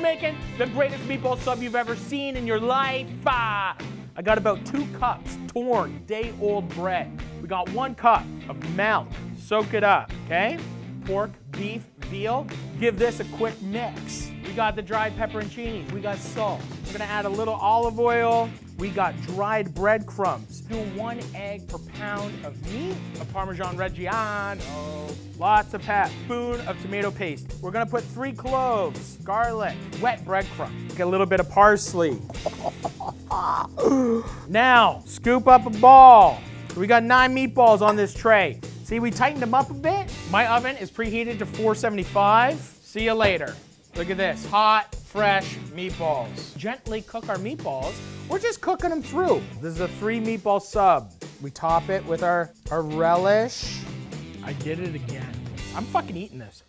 making the greatest meatball sub you've ever seen in your life. Ah, I got about two cups torn, day old bread. We got one cup of milk. Soak it up, okay? Pork, beef, veal. Give this a quick mix. We got the dried pepperoncinis. We got salt. We're gonna add a little olive oil. We got dried breadcrumbs. Do one egg per pound of meat. A Parmesan Reggiano. Lots of pep. Spoon of tomato paste. We're gonna put three cloves, garlic, wet breadcrumb. Get a little bit of parsley. now, scoop up a ball. We got nine meatballs on this tray. See, we tightened them up a bit. My oven is preheated to 475. See you later. Look at this, hot, fresh meatballs. Gently cook our meatballs. We're just cooking them through. This is a three meatball sub. We top it with our, our relish. I did it again. I'm fucking eating this.